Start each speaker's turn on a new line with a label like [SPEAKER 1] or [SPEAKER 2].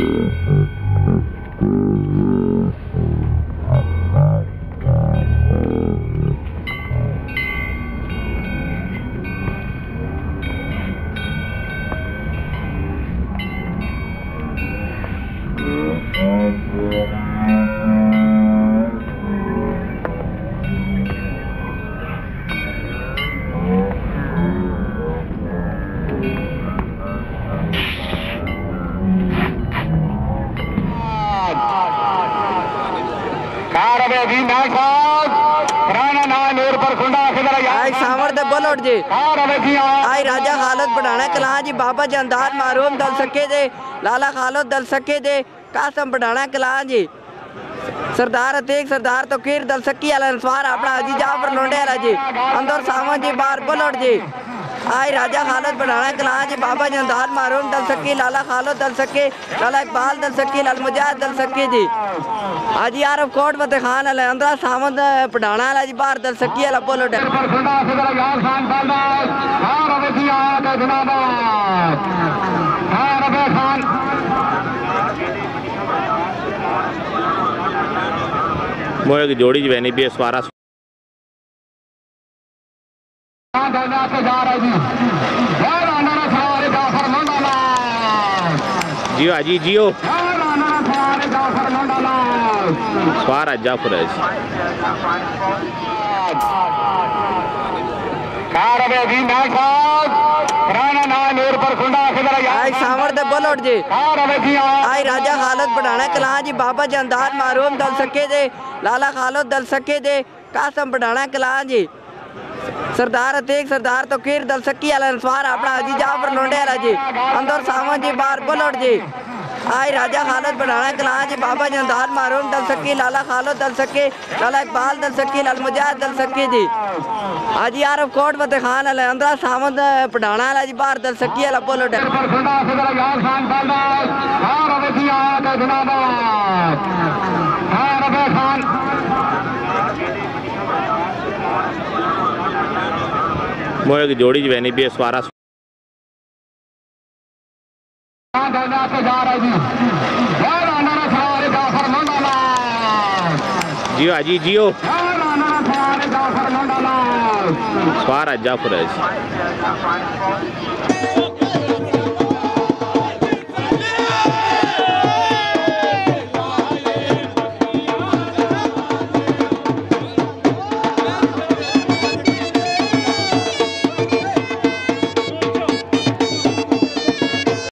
[SPEAKER 1] Música ਵੀ ਨਾ ਸਾਹਿਬ। ਰਾਣਾ ਨਾ ਨੂਰ ਪਰ ਖੁੰਡਾ ਖਿਦਰ
[SPEAKER 2] ਆਈ ਸਾਵਰ ਜੀ।
[SPEAKER 1] ਕਾਰ
[SPEAKER 2] ਰਾਜਾ ਖਾਲਦ ਬੜਾਣਾ ਕਲਾਂ ਜੀ ਬਾਬਾ ਜੰਦਾਰ ਮਾਰੂਮ ਦਲ ਸਕੇ ਦੇ ਲਾਲਾ ਖਾਲਦ ਦਲ ਸਕੇ ਦੇ ਕਾਸਮ ਬੜਾਣਾ ਕਲਾਂ ਜੀ। ਸਰਦਾਰ ਅਤੇਕ ਸਰਦਾਰ ਤਕੀਰ ਦਲ ਸਕੀ ਵਾਲਾ ਅਨਸਵਾਰ ਆਪਣਾ ਅਜੀ ਜਾਫਰ ਲੋਂਡੇ ਵਾਲਾ ਜੀ। ਅੰਦਰ ਸਾਵਨ ਜੀ ਬਾਹਰ ਬੋਲਟ ਜੀ। ਆਈ ਰਾਜਾ ਖਾਲਦ ਬੜਾਣਾ ਕਲਾਂ ਜੀ ਬਾਬਾ ਜੰਦਾਰ ਮਾਰੂਮ ਦਲ ਸਕੀ ਲਾਲਾ ਖਾਲਦ ਦਲ ਸਕੇ ਲਾਲਾ ਇਕਬਾਲ ਦਲ ਸਕੀ ਲਾਲ ਮੁਜਾਹਿਦ ਦਲ ਸਕੀ ਜੀ। ਅਜੀ ਆਰਫ ਕੋਟ ਫਤਿਹ ਖਾਨ ਵਾਲਾ ਅੰਦਰ ਸਾਵਨ ਪੜਾਣਾ ਵਾਲਾ ਜੀ ਬਾਹਰ ਦਲ ਸਕੀ
[SPEAKER 1] ਪਰ ਖੁੰਡਾ ਖਿਦਰ ਯਾਰ ਖਾਨ ਪਾਲਦਾ ਕਾਰ ਵੇਖੀਆਂ ਕੇ ਜਨਾਬਾਦ ਕਾਰ ਵੇ ਖਾਨ।
[SPEAKER 3] ਮੋਏ ਦੀ ਜੋੜੀ ਜਵੈਨੀ ਵੀ ਸਵਾਰਾ
[SPEAKER 1] ਖਾਨ ਦਾ ਕੇ ਜਾ। ਰਿਹਾ ਜੀ ਰਾਣਾ ਜਾਫਰ
[SPEAKER 3] ਜੀਓ ਆਜੀ ਜੀਓ।
[SPEAKER 1] ਯਾਰ ਰਾਣਾ ਨਾ ਸਾਰੇ ਜਾਫਰ ਲੋਂਡਾ ਲਾ।
[SPEAKER 3] ਸਵਾਰਾ ਜਾਫਰ ਹੈ
[SPEAKER 1] ਕਾਰ ਵੇ ਵੀ ਨਾ ਸਾਹਿਬ ਰਾਣਾ ਨਾ ਨੂਰ ਪਰ ਖੁੰਡਾ ਖਿਦਰ
[SPEAKER 2] ਆਈ
[SPEAKER 1] ਯਾਰ
[SPEAKER 2] ਸਾਵਰ ਦੇ ਬੋਲਟ ਜੀ।
[SPEAKER 1] ਕਾਰ ਵੇਖੀਆਂ
[SPEAKER 2] ਆਈ ਰਾਜਾ ਖਾਲਦ ਬੜਾਣਾ ਕਲਾਂ ਜੀ ਬਾਬਾ ਜੰਦਾਰ ਮਾਰੂਮ ਦਲ ਸਕੇ ਦੇ ਲਾਲਾ ਖਾਲਦ ਦਲ ਸਕੇ ਦੇ ਕਾਸਮ ਬੜਾਣਾ ਕਲਾਂ ਜੀ। ਸਰਦਾਰ ਅਤੇਕ ਸਰਦਾਰ ਤਕੀਰ ਦਲ ਸਕੀ ਵਾਲਾ ਅਨਸਵਾਰ ਆਪਣਾ ਅਜੀ ਜਾਫਰ ਲੋਂਡੇ ਵਾਲਾ ਜੀ ਅੰਦਰ ਸਾਵਨ ਜੀ, ਬਾਹਰ ਬੋਲਟ ਜੀ। ਆਈ ਰਾਜਾ ਖਾਲਦ ਬੜਾਣਾ ਕਲਾਂ ਜੀ, ਬਾਬਾ ਜੰਦਾਰ ਮਾਰੂਮ ਦਲ ਸਕੀ, ਲਾਲਾ ਖਾਲਦ ਦਲ ਸਕੇ, ਲਾਲਾ ਇਕਬਾਲ ਦਲ ਸਕੀ, ਲਾਲ ਮੁਜਾਹਿਦ ਦਲ ਸਕੀ ਜੀ। ਅਜੀ ਆਰਫ ਕੋਟ ਫਤਿਹ ਖਾਨ ਵਾਲਾ ਅੰਦਰ ਸਾਵਨ ਪੜਾਣਾ ਵਾਲਾ ਜੀ ਬਾਹਰ ਦਲ ਸਕੀ ਵਾਲਾ ਬੋਲਟ
[SPEAKER 1] ਪਰ ਖੁੰਡਾ ਖਿਦਰ ਯਾਰ ਖਾਨ ਪਾਲਦਾ ਕਾਰ ਵੇਖੀਆਂ ਕੇ ਜਨਾਬਾਦ ਕਾਰ ਵੇ ਖਾਨ
[SPEAKER 3] ਮੋਏ ਦੀ ਜੋੜੀ ਜਵੈਨੀ ਵੀ ਸਵਾਰਾ
[SPEAKER 1] ਖਾਨ ਦਾ ਕੇ ਜਾ ਰਿਹਾ